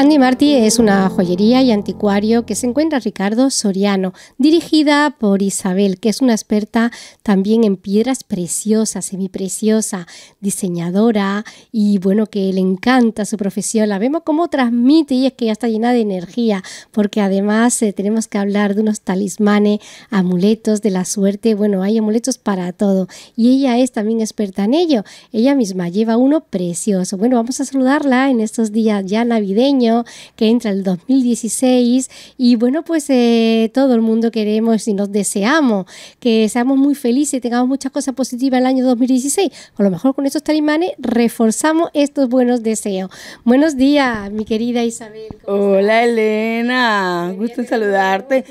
Andy Marty es una joyería y anticuario que se encuentra Ricardo Soriano, dirigida por Isabel, que es una experta también en piedras preciosas, semipreciosa, diseñadora y bueno, que le encanta su profesión. La vemos cómo transmite y es que ya está llena de energía, porque además eh, tenemos que hablar de unos talismanes, amuletos de la suerte. Bueno, hay amuletos para todo y ella es también experta en ello. Ella misma lleva uno precioso. Bueno, vamos a saludarla en estos días ya navideños que entra el 2016 y bueno, pues eh, todo el mundo queremos y nos deseamos que seamos muy felices y tengamos muchas cosas positivas el año 2016. A lo mejor con estos talismanes reforzamos estos buenos deseos. Buenos días, mi querida Isabel. Hola Elena, gusto en saludarte.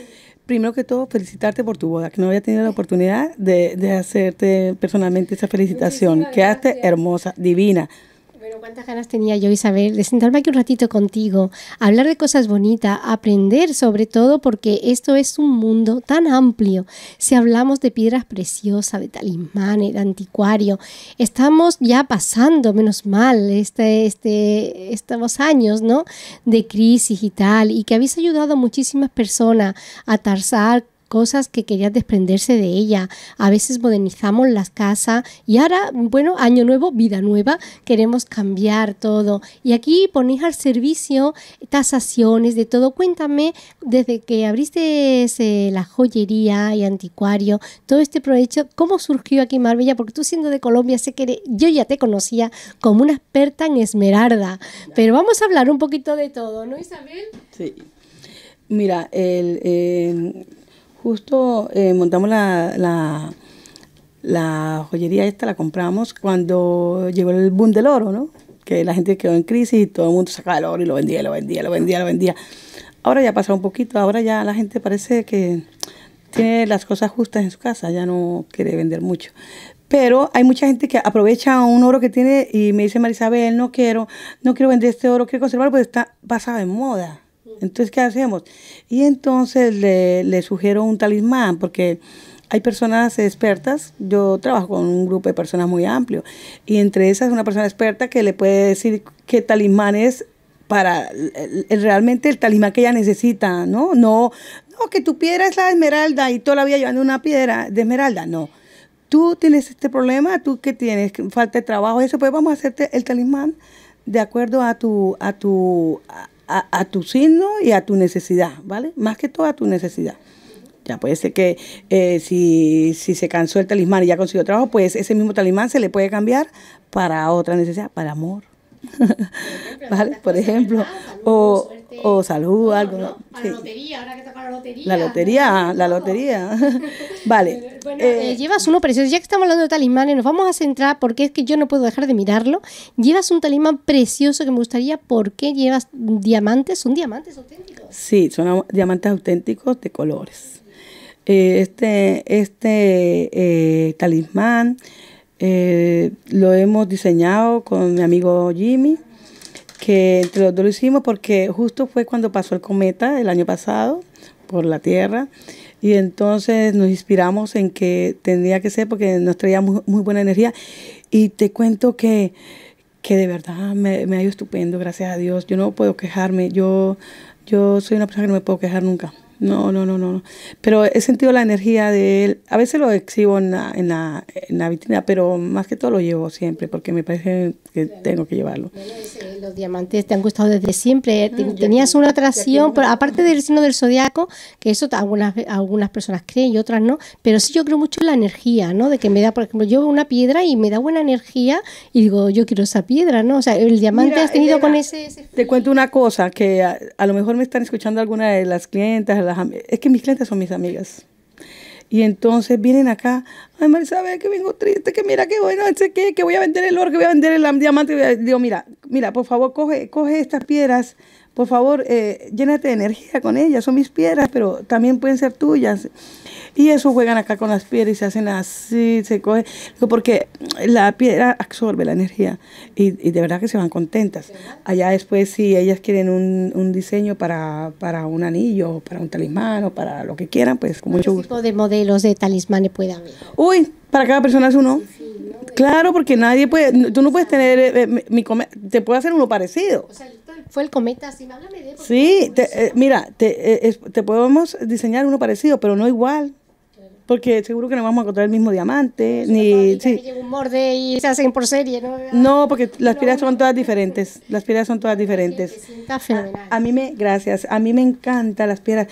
Primero que todo, felicitarte por tu boda, que no había tenido la oportunidad de, de hacerte personalmente esa felicitación. Quedaste hermosa, divina. Bueno, cuántas ganas tenía yo, Isabel, de sentarme aquí un ratito contigo, hablar de cosas bonitas, aprender sobre todo, porque esto es un mundo tan amplio. Si hablamos de piedras preciosas, de talismanes, de anticuario, estamos ya pasando, menos mal, este, este, estos años, ¿no? De crisis y tal, y que habéis ayudado a muchísimas personas a tarzar cosas que querían desprenderse de ella. A veces modernizamos las casas y ahora, bueno, año nuevo, vida nueva, queremos cambiar todo. Y aquí ponéis al servicio tasaciones de todo. Cuéntame, desde que abriste la joyería y anticuario, todo este proyecto, ¿cómo surgió aquí Marbella? Porque tú siendo de Colombia, sé que yo ya te conocía como una experta en esmeralda. Pero vamos a hablar un poquito de todo, ¿no, Isabel? Sí. Mira, el, justo eh, montamos la, la, joyería esta, la compramos cuando llegó el boom del oro, ¿no? Que la gente quedó en crisis y todo el mundo sacaba el oro y lo vendía, lo vendía, lo vendía, lo vendía. Ahora ya ha pasado un poquito, ahora ya la gente parece que tiene las cosas justas en su casa, ya no quiere vender mucho. Pero hay mucha gente que aprovecha un oro que tiene y me dice Marisabel, no quiero, no quiero vender este oro, quiero conservarlo porque está pasado de moda. Entonces, ¿qué hacemos? Y entonces le, le sugiero un talismán, porque hay personas expertas, yo trabajo con un grupo de personas muy amplio, y entre esas una persona experta que le puede decir qué talismán es para realmente el talismán que ella necesita, ¿no? No, no, que tu piedra es la esmeralda y toda la vida llevando una piedra de esmeralda, no. Tú tienes este problema, tú que tienes falta de trabajo, eso, pues vamos a hacerte el talismán de acuerdo a tu, a tu, tu signo y a tu necesidad, ¿vale? Más que todo a tu necesidad. Ya puede ser que eh, si, si se cansó el talismán y ya consiguió trabajo, pues ese mismo talismán se le puede cambiar para otra necesidad, para amor. ¿Vale? Por ejemplo, o, o salud, algo. ¿no? la lotería, ahora que toca la lotería. La lotería, la lotería. vale. Bueno, eh, eh, llevas uno precioso. Ya que estamos hablando de talismanes, nos vamos a centrar porque es que yo no puedo dejar de mirarlo. Llevas un talismán precioso que me gustaría. ¿Por qué llevas diamantes? ¿Son diamantes auténticos? Sí, son diamantes auténticos de colores. Eh, este este talismán lo hemos diseñado con mi amigo Jimmy que entre los dos lo hicimos porque justo fue cuando pasó el cometa el año pasado por la Tierra y entonces nos inspiramos en que tendría que ser porque nos traía muy, buena energía y te cuento que, que de verdad me, me ha ido estupendo, gracias a Dios. Yo no puedo quejarme, yo, yo soy una persona que no me puedo quejar nunca. No, no, no, no. Pero he sentido la energía de él. A veces lo exhibo en la, en la, en la vitrina, pero más que todo lo llevo siempre porque me parece que tengo que llevarlo. los diamantes te han gustado desde siempre. Ah, tenías una atracción, pero aparte del signo del zodiaco, que eso algunas, algunas personas creen y otras no, pero sí yo creo mucho en la energía, ¿no? De que me da, por ejemplo, yo una piedra y me da buena energía y digo, yo quiero esa piedra, ¿no? O sea, el diamante has tenido con ese, Te cuento una cosa, que a, a, lo mejor me están escuchando alguna de las clientas, es que mis clientes son mis amigas. Y entonces vienen acá, ay Marisabel, que vengo triste, que mira que bueno, sé qué, que voy a vender el oro, que voy a vender el diamante. Digo, mira, mira, por favor, coge, coge estas piedras, por favor, eh, llénate de energía con ellas, son mis piedras, pero también pueden ser tuyas. Y eso juegan acá con las piedras y se hacen así, se coge, porque la piedra absorbe la energía y, de verdad que se van contentas. Allá después si ellas quieren un, un diseño para, para, un anillo, para un talismán o para lo que quieran, pues con mucho gusto. ¿Qué tipo de modelos de talismanes puede haber? Uy, para cada persona es uno. Claro, porque nadie puede, tú no puedes tener eh, eh, mi te puede hacer uno parecido. O sea, fue el cometa, sí, háblame de Sí, te, eh, mira, te, te podemos diseñar uno parecido, pero no igual. Porque seguro que no vamos a encontrar el mismo diamante, ni... Sí. un morde y se hacen por serie, ¿no? No, porque las piedras son todas diferentes, las piedras son todas diferentes. A, mí me, gracias, a mí me encantan las piedras.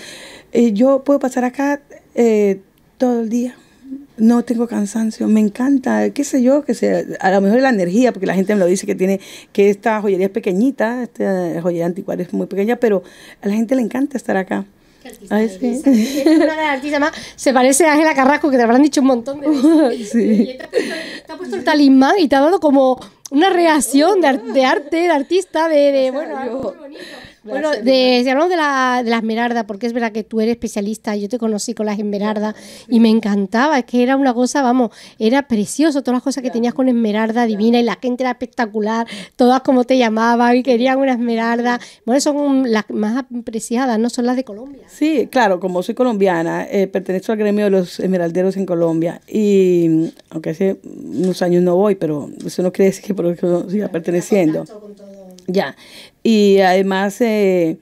Eh, yo puedo pasar acá eh, todo el día no tengo cansancio, me encanta, qué sé yo, que sea, a lo mejor la energía, porque la gente me lo dice que tiene, que esta joyería es pequeñita, esta joyería anticuaria es muy pequeña, pero a la gente le encanta estar acá. Ay, sí. Es una artista más. Se parece a Ángela Carrasco, que te habrán dicho un montón de veces. Sí. Y te ha, puesto, te ha puesto el talismán y te ha dado como una reacción de, de arte, de artista, de, de bueno, algo muy bonito. Bueno, de, si hablamos de la, de la esmeralda, porque es verdad que tú eres especialista, yo te conocí con las esmeraldas y me encantaba, es que era una cosa, vamos, era precioso, todas las cosas que tenías con esmeralda divina y la gente era espectacular, todas como te llamaban y querían una esmeralda. Bueno, son las más apreciadas, ¿no? Son las de Colombia. Sí, claro, como soy colombiana, eh, pertenezco al gremio de los esmeralderos en Colombia y aunque hace unos años no voy, pero eso no quiere decir que por eso siga perteneciendo. Ya, y además, eh,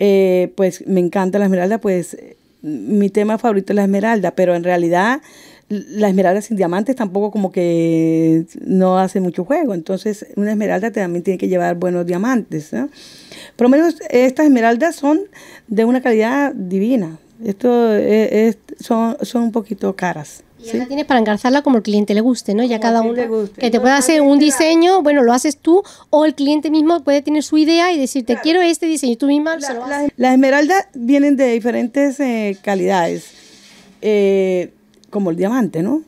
eh, pues me encanta la esmeralda, pues mi tema favorito es la esmeralda, pero en realidad la esmeralda sin diamantes tampoco como que no hace mucho juego. Entonces, una esmeralda también tiene que llevar buenos diamantes. Por lo menos estas esmeraldas son de una calidad divina. Esto es, son, son un poquito caras. Y la tienes para engarzarla como el cliente le guste, ¿no? Ya cada uno que te pueda hacer un diseño, bueno, lo haces tú o el cliente mismo puede tener su idea y decirte, quiero este diseño, tú misma se lo haces. Las esmeraldas vienen de diferentes eh, calidades, eh, como el diamante, ¿no?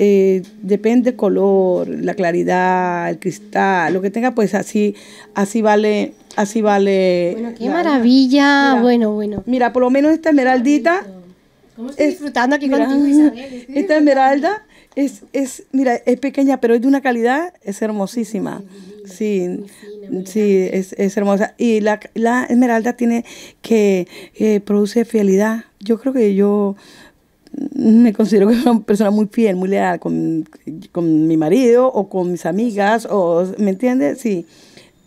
Eh, depende el color, la claridad, el cristal, lo que tenga, pues así, así vale, así vale. Bueno, qué maravilla, bueno, bueno. Mira, por lo menos esta esmeraldita ¿Cómo estoy disfrutando aquí contigo, Isabel? Esta esmeralda es, es, mira, es pequeña, pero es de una calidad, es hermosísima. Sí, sí, es, es, hermosa. Y la, la esmeralda tiene que, eh, produce fidelidad. Yo creo que yo me considero que soy una persona muy fiel, muy leal con, con mi marido o con mis amigas, o, ¿me entiendes? Sí.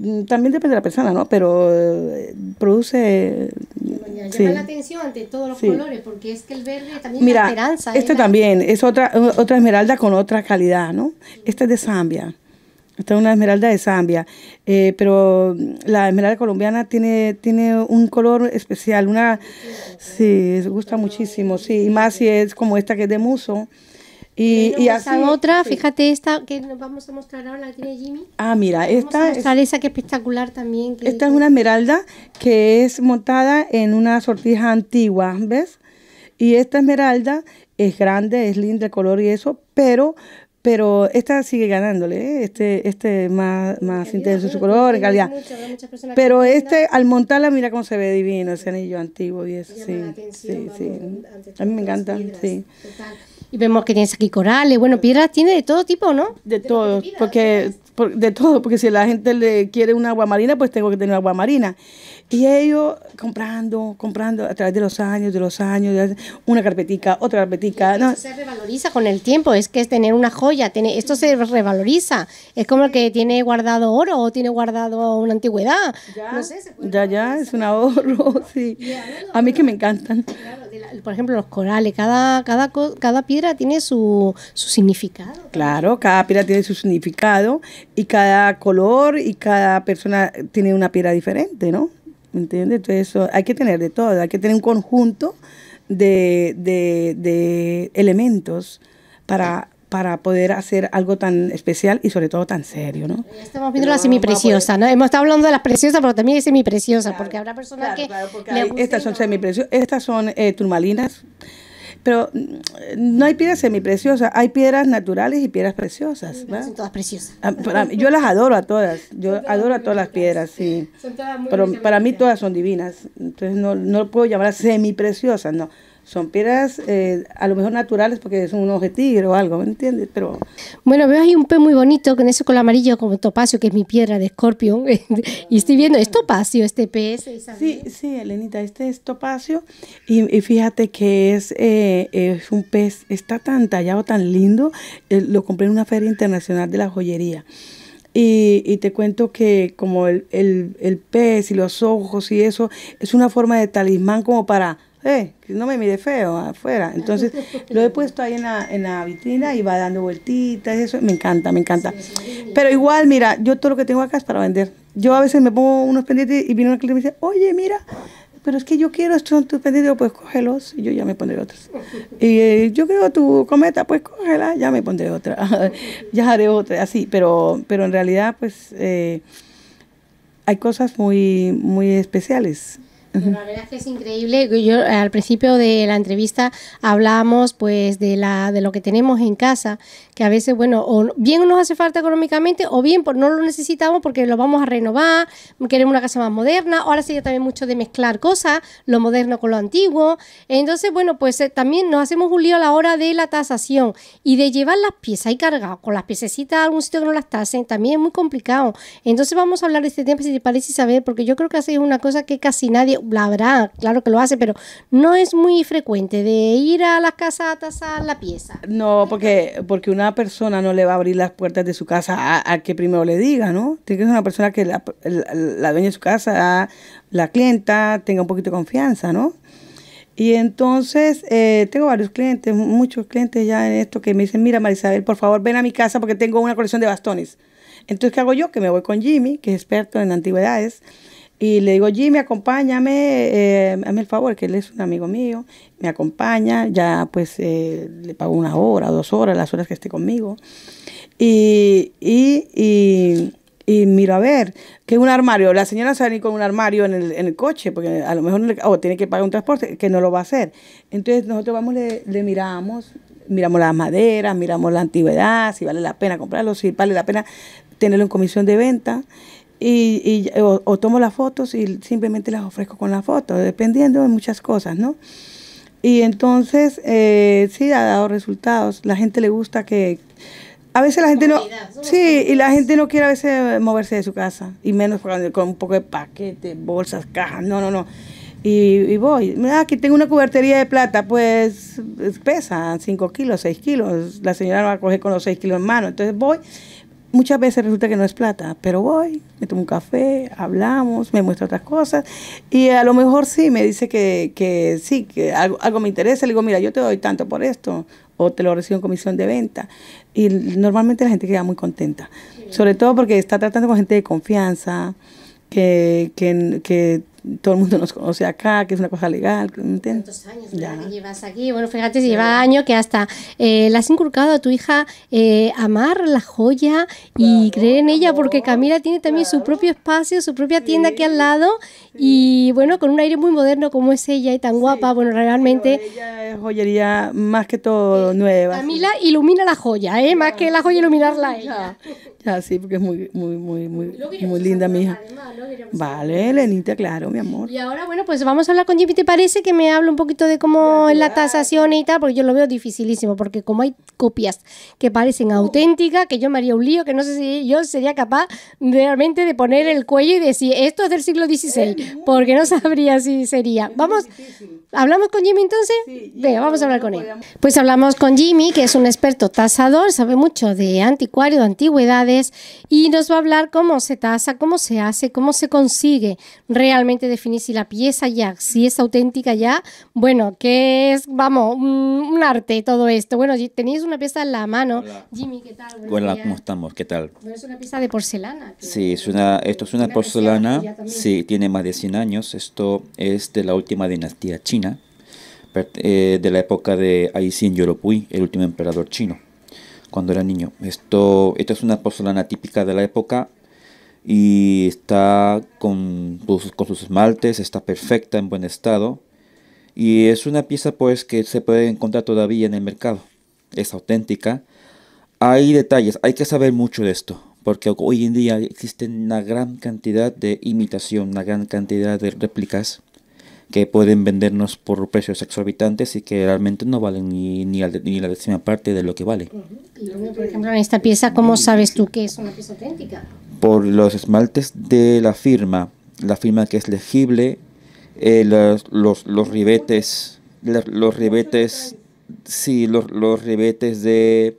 Mm, también depende de la persona, ¿no? Pero eh, produce... Llama la atención ante todos los colores, porque es que el verde también Mira, es esperanza. Este también es otra, otra esmeralda con otra calidad, ¿no? Esta es de Zambia. Esta es una esmeralda de Zambia, eh, pero la esmeralda colombiana tiene, tiene un color especial, una... Sí, gusta muchísimo, sí, y más si es como esta que es de muso. Y, y así, otra, fíjate esta que nos vamos a mostrar ahora, la tiene Jimmy. Ah, mira, esta es, esa que espectacular también. esta es una esmeralda que es montada en una sortija antigua, ¿ves? Y esta esmeralda es grande, es linda el color y eso, pero pero esta sigue ganándole, ¿eh? este este más, más intenso su color, en calidad. pero este, al montarla, mira cómo se ve divino, ese anillo antiguo y eso, sí, sí, sí. A mí me encanta, sí. Y vemos que tienes aquí corales, bueno, piedras tiene de todo tipo, ¿no? De, todo, porque de todo, porque si la gente le quiere una agua marina, pues tengo que tener agua marina. Y ellos comprando, comprando a través de los años, de los años, una carpetica, otra carpetica. No. se revaloriza con el tiempo, es que es tener una joya, tiene, esto se revaloriza. Es como el que tiene guardado oro o tiene guardado una antigüedad. Ya, no sé, ya, ya, es un ahorro, sí. A mí que me encantan. Por ejemplo, los corales, cada, cada, cada piedra tiene su, su significado. Claro, cada piedra tiene su significado y cada color y cada persona tiene una piedra diferente, ¿no? ¿Me entiendes? Entonces hay que tener de todo, hay que tener un conjunto de, de, elementos para, para poder hacer algo tan especial y sobre todo tan serio, ¿no? Estamos viendo la semipreciosa, ¿no? Hemos estado hablando de las preciosas, pero también es semipreciosa, porque habrá personas que... estas son semipreciosas, estas son eh, turmalinas, pero mm, no hay piedras semipreciosas, hay piedras naturales y piedras preciosas. Son todas preciosas. Ah, yo las adoro a todas, yo adoro a todas las piedras, sí. Pero para mí todas son divinas, entonces no, no puedo llamar semipreciosas, no. Son piedras eh, a lo mejor naturales porque son unos de tigre o algo, ¿me entiendes? Pero bueno, veo ahí un pez muy bonito con ese color amarillo como topacio, que es mi piedra de escorpión. y estoy viendo, es topacio este pez. Sí, sí, Elenita, este es topacio. Y, fíjate que es, eh, es un pez, está tan tallado, tan lindo. Eh, lo compré en una feria internacional de la joyería. Y, y, te cuento que como el, el, el, pez y los ojos y eso es una forma de talismán como para eh, no me mire feo afuera. Entonces lo he puesto ahí en la, en la vitrina y va dando vueltitas, eso me encanta, me encanta. Pero igual, mira, yo todo lo que tengo acá es para vender. Yo a veces me pongo unos pendientes y viene una cliente y me dice, oye, mira, pero es que yo quiero estos son tus pendientes, pues cógelos y yo ya me pondré otros. Y eh, yo quiero tu cometa, pues cógela, ya me pondré otra, ya haré otra, así, pero, pero en realidad pues eh, hay cosas muy, muy especiales la verdad es que es increíble. Yo al principio de la entrevista hablábamos pues de la de lo que tenemos en casa, que a veces bueno, o bien nos hace falta económicamente o bien por no lo necesitamos porque lo vamos a renovar, queremos una casa más moderna. Ahora sigue también mucho de mezclar cosas, lo moderno con lo antiguo. Entonces, bueno, pues eh, también nos hacemos un lío a la hora de la tasación y de llevar las piezas y cargar con las piececitas a algún sitio que no las tasen, también es muy complicado. Entonces vamos a hablar de este tema si te parece saber, porque yo creo que es una cosa que casi nadie la verdad, claro que lo hace, pero no es muy frecuente de ir a la casa a tasar la pieza. No, porque, porque una persona no le va a abrir las puertas de su casa a, que primero le diga, ¿no? Tiene que ser una persona que la, la, dueña de su casa, la clienta, tenga un poquito de confianza, ¿no? Y entonces eh, tengo varios clientes, muchos clientes ya en esto que me dicen, mira Marisabel, por favor ven a mi casa porque tengo una colección de bastones. Entonces, ¿qué hago yo? Que me voy con Jimmy, que es experto en antigüedades, y le digo, Jimmy, acompáñame, eh, hazme el favor, que él es un amigo mío, me acompaña, ya pues eh, le pago una hora, dos horas, las horas que esté conmigo. Y, y, y, miro a ver, que un armario, la señora venir con un armario en el, en el coche, porque a lo mejor o tiene que pagar un transporte, que no lo va a hacer. Entonces nosotros vamos, le, le miramos, miramos las maderas, miramos la antigüedad, si vale la pena comprarlo, si vale la pena tenerlo en comisión de venta y, y o, tomo las fotos y simplemente las ofrezco con la foto, dependiendo de muchas cosas, ¿no? Y entonces, eh, sí, ha dado resultados. La gente le gusta que... A veces la gente no... Sí, y la gente no quiere a veces moverse de su casa, y menos con, un poco de paquete, bolsas, cajas, no, no, no. Y, y voy, mira, aquí tengo una cubertería de plata, pues pesa 5 kilos, 6 kilos. La señora va a coger con los 6 kilos en mano. Entonces voy muchas veces resulta que no es plata, pero voy, me tomo un café, hablamos, me muestra otras cosas y a lo mejor sí, me dice que, que sí, que algo, algo, me interesa, le digo, mira, yo te doy tanto por esto o te lo recibo en comisión de venta y normalmente la gente queda muy contenta, sobre todo porque está tratando con gente de confianza, que, que, que todo el mundo nos conoce acá, que es una cosa legal. ¿Cuántos años ya. que llevas aquí? Bueno, fíjate, si lleva años que hasta eh, le has inculcado a tu hija eh, amar la joya y creer en ella, porque Camila tiene también su propio espacio, su propia tienda aquí al lado y bueno, con un aire muy moderno como es ella y tan guapa, bueno, realmente... ella es joyería más que todo nueva. Camila ilumina la joya, ¿eh? Más que la joya iluminarla ella. Ya, sí, porque es muy, muy, muy, muy, muy linda mi hija. Vale, Lenita, claro mi amor. Y ahora, bueno, pues vamos a hablar con Jimmy. ¿Te parece que me hable un poquito de cómo es la tasación y tal? Porque yo lo veo dificilísimo, porque como hay copias que parecen auténticas, que yo me haría un lío, que no sé si yo sería capaz realmente de poner el cuello y decir, esto es del siglo XVI, porque no sabría si sería. Vamos, ¿hablamos con Jimmy entonces? Venga, vamos a hablar con él. Pues hablamos con Jimmy, que es un experto tasador, sabe mucho de anticuario, de antigüedades, y nos va a hablar cómo se tasa, cómo se hace, cómo se consigue realmente definir si la pieza ya, si es auténtica ya, bueno, que es, vamos, un, arte todo esto. Bueno, tenéis una pieza en la mano. Jimmy, ¿qué tal? Hola, ¿cómo estamos? ¿Qué tal? es una pieza de porcelana. Sí, es una, esto es una porcelana, sí, tiene más de 100 años. Esto es de la última dinastía china, eh, de la época de Aixin Yoropui, el último emperador chino, cuando era niño. Esto, esto es una porcelana típica de la época y está con, con sus esmaltes, está perfecta, en buen estado. Y es una pieza pues que se puede encontrar todavía en el mercado. Es auténtica. Hay detalles, hay que saber mucho de esto, porque hoy en día existe una gran cantidad de imitación, una gran cantidad de réplicas que pueden vendernos por precios exorbitantes y que realmente no valen ni, ni, la décima parte de lo que vale. por ejemplo, en esta pieza, ¿cómo sabes tú que es una pieza auténtica? Por los esmaltes de la firma, la firma que es legible, eh, los, los, los, ribetes, los ribetes, sí, los, los ribetes de,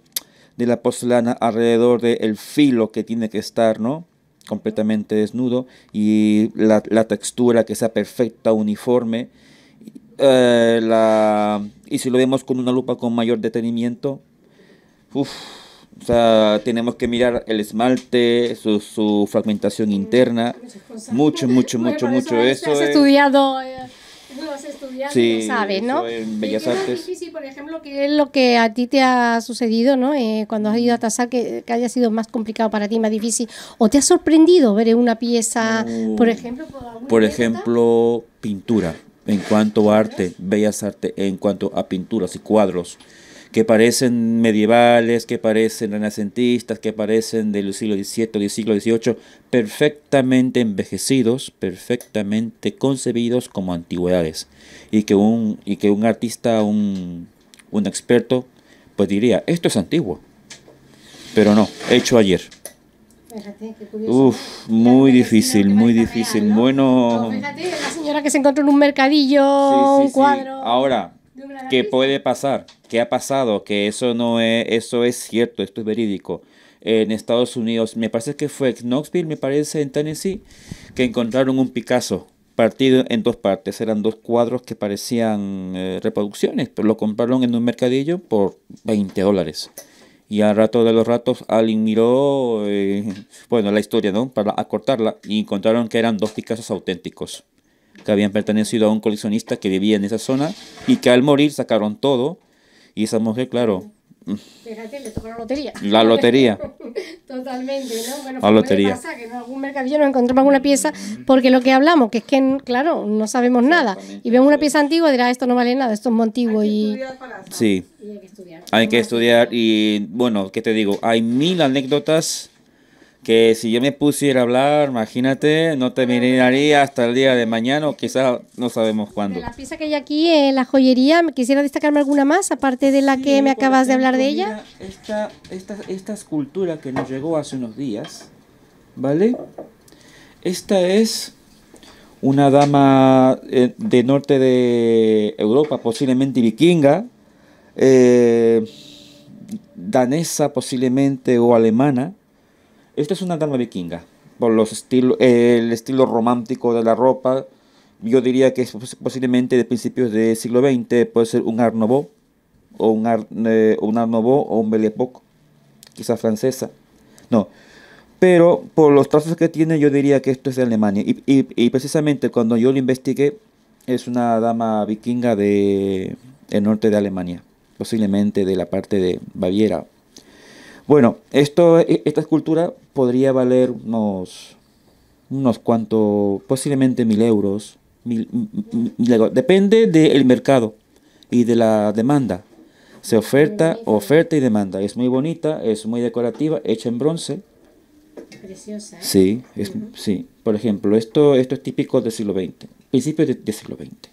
de la porcelana alrededor del filo que tiene que estar, ¿no? completamente desnudo y la, la textura que sea perfecta, uniforme. Eh, la, y si lo vemos con una lupa con mayor detenimiento, uf, o sea, tenemos que mirar el esmalte, su, su fragmentación interna, mucho, mucho, mucho, mucho. Eso, es estudiado. Eh, los estudiantes sí, saben, ¿no? En Bellas Artes. Es difícil, por ejemplo, ¿qué es lo que a ti te ha sucedido, ¿no? Eh, cuando has ido a tasar, que, haya sido más complicado para ti, más difícil. ¿O te ha sorprendido ver una pieza, por ejemplo? Por, ejemplo, pintura. En cuanto a arte, bellas artes, en cuanto a pinturas y cuadros que parecen medievales, que parecen renacentistas, que parecen del siglo XVII, del siglo XVIII, perfectamente envejecidos, perfectamente concebidos como antigüedades. Y que un, y que un artista, un, un experto, pues diría, esto es antiguo. Pero no, hecho ayer. Uf, muy difícil, muy difícil. Bueno. fíjate, la señora que se encontró en un mercadillo, un cuadro. Ahora, ¿qué puede pasar? ¿Qué ha pasado? Que eso no es, eso es cierto, esto es verídico. En Estados Unidos, me parece que fue Knoxville, me parece, en Tennessee, que encontraron un Picasso partido en dos partes. Eran dos cuadros que parecían eh, reproducciones, pero lo compraron en un mercadillo por 20 dólares. Y al rato de los ratos alguien miró, eh, bueno, la historia, ¿no? Para acortarla, y encontraron que eran dos Picassos auténticos, que habían pertenecido a un coleccionista que vivía en esa zona y que al morir sacaron todo y esa mujer, claro. Fíjate, le tocó la lotería. La lotería. Totalmente, ¿no? Bueno, la lotería. Pasa que en algún mercadillo nos encontramos una pieza, porque lo que hablamos, que es que, claro, no sabemos nada. Y vemos una pieza antigua y dirá, esto no vale nada, esto es muy antiguo. Y... Sí. Y hay que estudiar. Hay que estudiar y, bueno, ¿qué te digo? Hay mil anécdotas que si yo me pusiera a hablar, imagínate, no terminaría hasta el día de mañana o quizás no sabemos cuándo. la pieza que hay aquí en la joyería, ¿quisiera destacarme alguna más, aparte de la que me acabas de hablar de ella? esta, esta, esta escultura que nos llegó hace unos días, ¿vale? Esta es una dama eh, de norte de Europa, posiblemente vikinga, eh, danesa posiblemente o alemana, esta es una dama vikinga, por los estilos, el estilo romántico de la ropa. Yo diría que es posiblemente de principios del siglo XX, puede ser un Art Nouveau, o un Art, eh, un Art Nouveau o un Belle Époque, quizás francesa. No, pero por los trazos que tiene yo diría que esto es de Alemania. Y, y, precisamente cuando yo lo investigué, es una dama vikinga de el norte de Alemania, posiblemente de la parte de Baviera bueno, esto, e, esta escultura podría valer unos, unos cuantos, posiblemente mil euros. Mil, Depende del mercado y de la demanda. Se oferta, oferta y demanda. Es muy bonita, es muy decorativa, hecha en bronce. Preciosa. ¿eh? Sí, es, sí. Por ejemplo, esto, esto es típico del siglo XX, principios del siglo XX.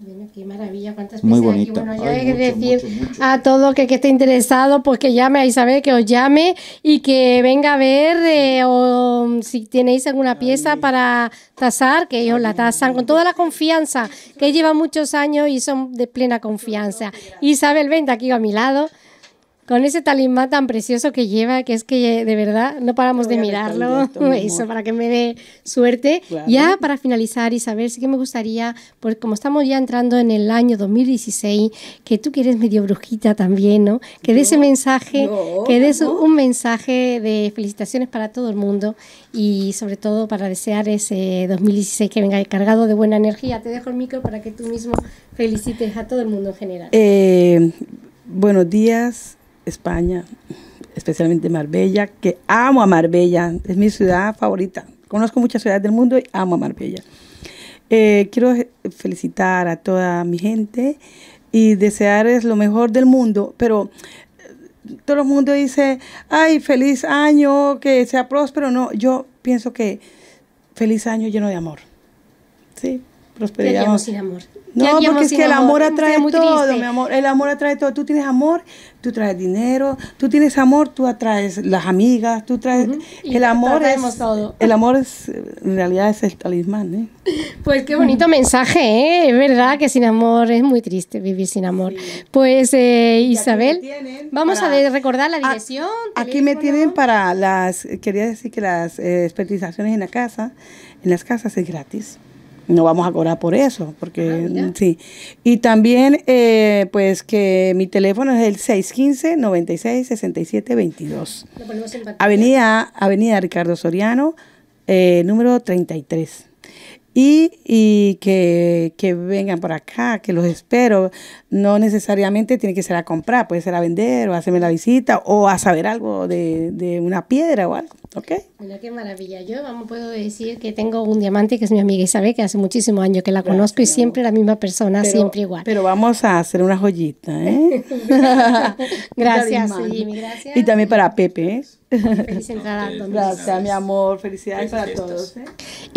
Bueno, qué maravilla, cuántas Muy bonita. Bueno, yo hay que decir a todo que, que esté interesado, pues que llame a Isabel, que os llame y que venga a ver eh, o si tenéis alguna pieza para tasar, que ellos la tasan con toda la confianza, que lleva muchos años y son de plena confianza. Isabel, vente aquí a mi lado con ese talismán tan precioso que lleva, que es que de verdad no paramos de mirarlo. Eso, para que me dé suerte. Ya para finalizar, Isabel, sí que me gustaría, pues como estamos ya entrando en el año 2016, que tú que eres medio brujita también, ¿no? Que des ese mensaje, que des un mensaje de felicitaciones para todo el mundo y sobre todo para desear ese 2016 que venga cargado de buena energía. Te dejo el micro para que tú mismo felicites a todo el mundo en general. Eh, buenos días España, especialmente Marbella, que amo a Marbella, es mi ciudad favorita. Conozco muchas ciudades del mundo y amo a Marbella. Eh, quiero felicitar a toda mi gente y desearles lo mejor del mundo, pero eh, todo el mundo dice, ay, feliz año, que sea próspero. No, yo pienso que feliz año lleno de amor. ¿sí? Prosperidad. sin amor? No, porque es que el amor atrae todo, mi amor. El amor atrae todo. Tú tienes amor, tú traes dinero. Tú tienes amor, tú atraes las amigas. Tú traes. El amor es. Todo. El amor es. En realidad es el talismán, ¿eh? Pues qué bonito mensaje, ¿eh? Es verdad que sin amor es muy triste vivir sin amor. Pues, eh, Isabel, vamos a recordar la dirección. aquí me tienen para las. Quería decir que las eh, expertizaciones en la casa, en las casas es gratis no vamos a cobrar por eso, porque ah, sí. Y también, eh, pues que mi teléfono es el 615-96-67-22. Avenida, Avenida Ricardo Soriano, eh, número 33. Y, y que, que, vengan por acá, que los espero. No necesariamente tiene que ser a comprar, puede ser a vender o a hacerme la visita o a saber algo de, de una piedra o algo. ¿Ok? Bueno, qué maravilla. Yo vamos, puedo decir que tengo un diamante que es mi amiga Isabel, que hace muchísimos años que la conozco y siempre la misma persona, siempre igual. Pero vamos a hacer una joyita, ¿eh? gracias, sí, gracias. Y también para Pepe, ¿eh? Feliz entrada. Gracias, mi amor. Felicidades para todos. ¿eh?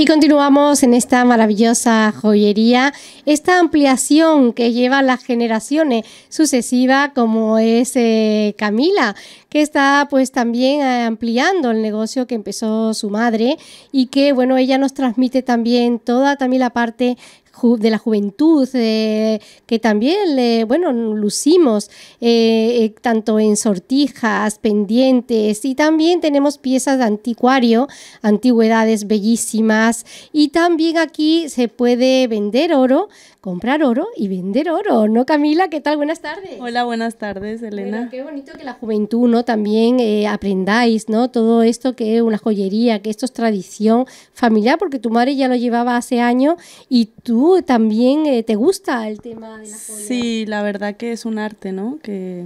Y continuamos en esta maravillosa joyería, esta ampliación que lleva las generaciones sucesivas, como es eh, Camila, que está pues también eh, ampliando el negocio que empezó su madre y que bueno, ella nos transmite también toda también la parte de la juventud, eh, que también, bueno, lucimos eh, eh, tanto en sortijas, pendientes y también tenemos piezas de anticuario, antigüedades bellísimas y también aquí se puede vender oro comprar oro y vender oro, ¿no, Camila? ¿Qué tal? Buenas tardes. Hola, buenas tardes, Elena. qué bonito que la juventud, ¿no? También eh, aprendáis, ¿no? Todo esto que es una joyería, que esto es tradición familiar, porque tu madre ya lo llevaba hace años y tú también eh, te gusta el tema de la joyería. Sí, la verdad que es un arte, ¿no? Que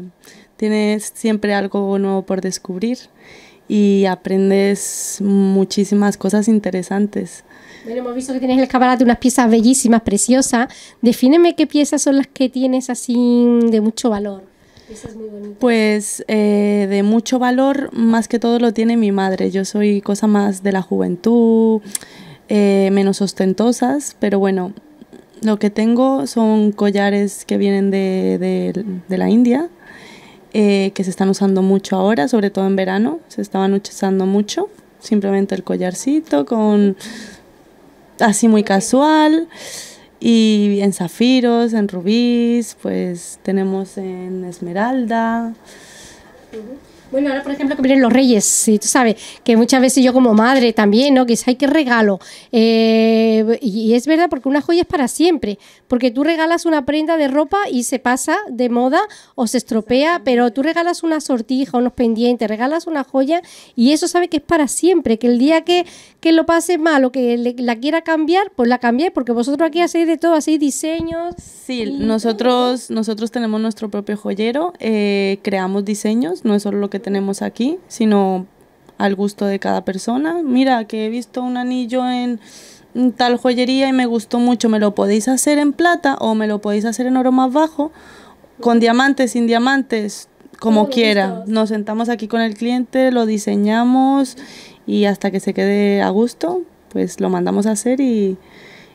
tienes siempre algo nuevo por descubrir y aprendes muchísimas cosas interesantes. Bueno, hemos visto que tienes el escaparate unas piezas bellísimas, preciosas. Defíneme qué piezas son las que tienes así de mucho valor. Pues eh, de mucho valor, más que todo lo tiene mi madre. Yo soy cosa más de la juventud, eh, menos ostentosas, pero bueno, lo que tengo son collares que vienen de, la India, eh, que se están usando mucho ahora, sobre todo en verano, se estaban usando mucho. Simplemente el collarcito con así muy casual. Y en zafiros, en rubíes, pues tenemos en esmeralda. Bueno, ahora por ejemplo que vienen los reyes, sí, tú sabes, que muchas veces yo como madre también, ¿no? Que es, hay que regalo. Eh, y, es verdad, porque una joya es para siempre, porque tú regalas una prenda de ropa y se pasa de moda o se estropea, pero tú regalas una sortija, unos pendientes, regalas una joya y eso sabe que es para siempre, que el día que, que lo pase mal o que la quiera cambiar, pues la cambié, porque vosotros aquí hacéis de todo, hacéis diseños. Sí, nosotros, nosotros tenemos nuestro propio joyero, eh, creamos diseños, no es solo lo que tenemos aquí, sino al gusto de cada persona. Mira, que he visto un anillo en tal joyería y me gustó mucho, me lo podéis hacer en plata o me lo podéis hacer en oro más bajo, con diamantes, sin diamantes, como quiera. Nos sentamos aquí con el cliente, lo diseñamos y hasta que se quede a gusto, pues lo mandamos a hacer y,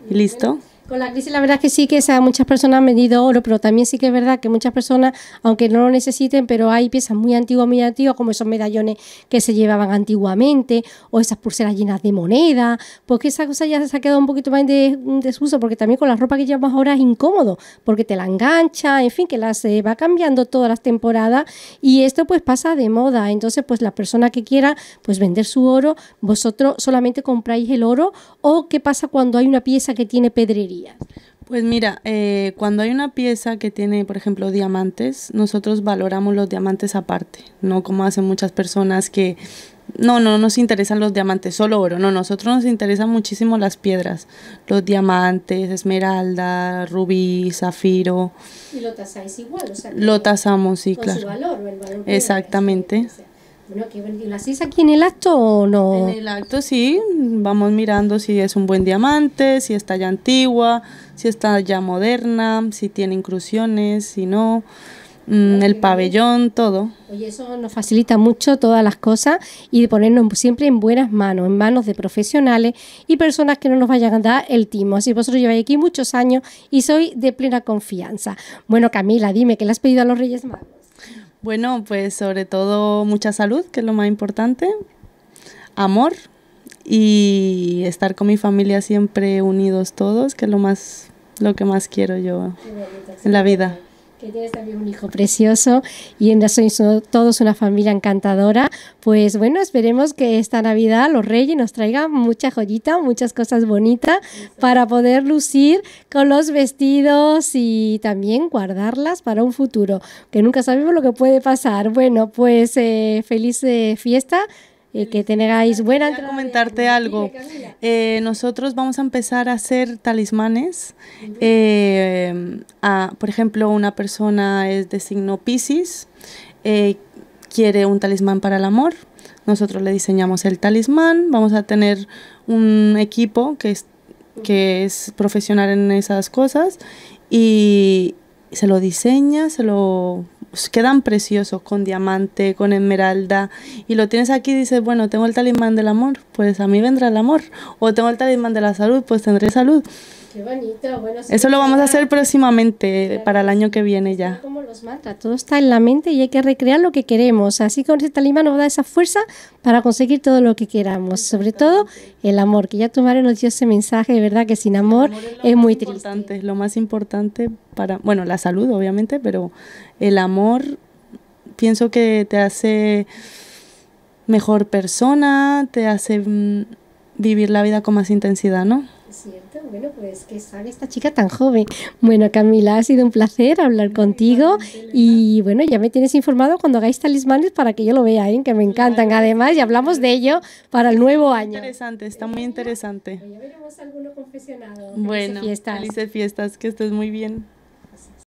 y listo. Con la crisis la verdad es que sí que muchas personas han vendido oro, pero también sí que es verdad que muchas personas, aunque no lo necesiten, pero hay piezas muy antiguas, muy antiguas, como esos medallones que se llevaban antiguamente, o esas pulseras llenas de moneda, porque esa cosa ya se ha quedado un poquito más de desuso, porque también con la ropa que llevamos ahora es incómodo, porque te la engancha, en fin, que las va cambiando todas las temporadas, y esto pues pasa de moda, entonces pues la persona que quiera pues vender su oro, vosotros solamente compráis el oro, o qué pasa cuando hay una pieza que tiene pedrería. Pues mira, eh, cuando hay una pieza que tiene, por ejemplo, diamantes, nosotros valoramos los diamantes aparte, no como hacen muchas personas que no, no nos interesan los diamantes, solo oro, no, nosotros nos interesan muchísimo las piedras, los diamantes, esmeralda, rubí, zafiro. ¿Y lo tasáis igual? O sea, lo tasamos, sí, con claro. Su valor, el valor Exactamente. Bueno, ¿lo hacéis aquí en el acto o no? En el acto sí, vamos mirando si es un buen diamante, si está ya antigua, si está ya moderna, si tiene inclusiones, si no. mm, el pabellón, todo. Oye, eso nos facilita mucho todas las cosas y de ponernos siempre en buenas manos, en manos de profesionales y personas que no nos vayan a dar el timo. Así vosotros lleváis aquí muchos años y soy de plena confianza. Bueno, Camila, dime, ¿qué le has pedido a los Reyes Magos? Bueno, pues sobre todo mucha salud, que es lo más importante, amor y estar con mi familia siempre unidos todos, que es lo más lo que más quiero yo en la vida que tienes también un hijo precioso y en sois todos una familia encantadora. Pues bueno, esperemos que esta Navidad los Reyes nos traigan mucha joyita, muchas cosas bonitas para poder lucir con los vestidos y también guardarlas para un futuro, que nunca sabemos lo que puede pasar. Bueno, pues eh, feliz eh, fiesta eh, que tengáis buena entrada. comentarte algo. Eh, nosotros vamos a empezar a hacer talismanes. Eh, por ejemplo, una persona es de signo Pisces, quiere un talismán para el amor. Nosotros le diseñamos el talismán. Vamos a tener un equipo que es, que es profesional en esas cosas y se lo diseña, se lo quedan preciosos con diamante, con esmeralda y lo tienes aquí y dices, bueno, tengo el talismán del amor, pues a mí vendrá el amor, o tengo el talismán de la salud, pues tendré salud. Qué bonito. Bueno, Eso lo vamos a hacer próximamente, para el año que viene ya. Como los mantras, todo está en la mente y hay que recrear lo que queremos. Así con ese talismán nos da esa fuerza para conseguir todo lo que queramos. Sobre todo el amor, que ya tu madre nos dio ese mensaje, de verdad que sin amor, es, muy triste. Es lo más importante para, bueno, la salud obviamente, pero el amor pienso que te hace mejor persona, te hace mm, vivir la vida con más intensidad, ¿no? cierto, bueno, pues que sabe esta chica tan joven. Bueno, Camila, ha sido un placer hablar contigo y bueno, ya me tienes informado cuando hagáis talismanes para que yo lo vea, ¿eh? que me encantan. Además, y hablamos de ello para el nuevo año. Interesante, está muy interesante. Ya veremos alguno confesionado. Bueno, felices fiestas, que estés muy bien.